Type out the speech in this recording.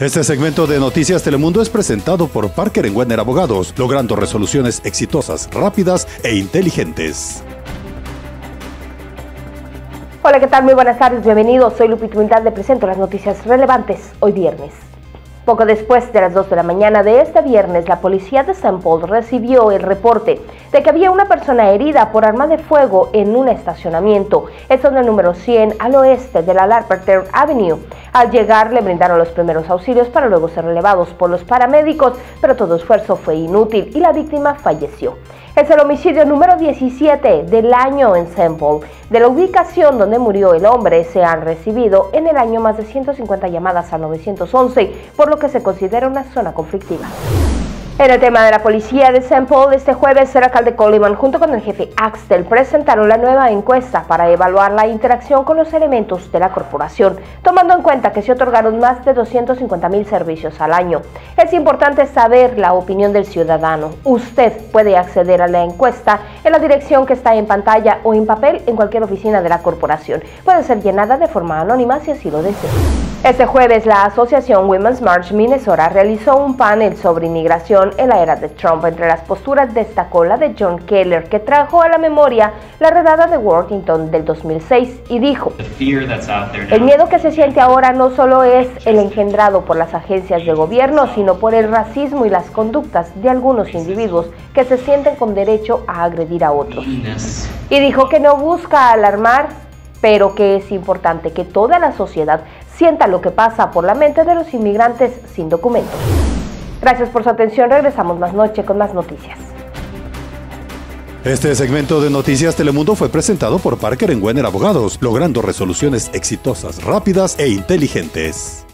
Este segmento de Noticias Telemundo es presentado por Parker en Wenner Abogados, logrando resoluciones exitosas, rápidas e inteligentes. Hola, ¿qué tal? Muy buenas tardes, bienvenidos. Soy Lupita Humildad, le presento las noticias relevantes hoy viernes. Poco después de las 2 de la mañana de este viernes, la policía de St. Paul recibió el reporte de que había una persona herida por arma de fuego en un estacionamiento. Esto en el número 100 al oeste de la Larpenteur Avenue. Al llegar le brindaron los primeros auxilios para luego ser relevados por los paramédicos, pero todo esfuerzo fue inútil y la víctima falleció. Es el homicidio número 17 del año en. Paul. De la ubicación donde murió el hombre se han recibido en el año más de 150 llamadas a 911, por lo que se considera una zona conflictiva. En el tema de la policía de St. Paul, este jueves el alcalde Coleman junto con el jefe Axtel presentaron la nueva encuesta para evaluar la interacción con los elementos de la corporación, tomando en cuenta que se otorgaron más de 250 mil servicios al año. Es importante saber la opinión del ciudadano. Usted puede acceder a la encuesta en la dirección que está en pantalla o en papel en cualquier oficina de la corporación. Puede ser llenada de forma anónima si así lo desea. Este jueves, la asociación Women's March Minnesota realizó un panel sobre inmigración en la era de Trump. Entre las posturas destacó la de John Keller, que trajo a la memoria la redada de Worthington del 2006 y dijo, el miedo que se siente ahora no solo es el engendrado por las agencias de gobierno, sino por el racismo y las conductas de algunos individuos que se sienten con derecho a agredir a otros. Y dijo que no busca alarmar, pero que es importante que toda la sociedad sienta lo que pasa por la mente de los inmigrantes sin documentos. Gracias por su atención, regresamos más noche con más noticias. Este segmento de Noticias Telemundo fue presentado por Parker en Wenner Abogados, logrando resoluciones exitosas, rápidas e inteligentes.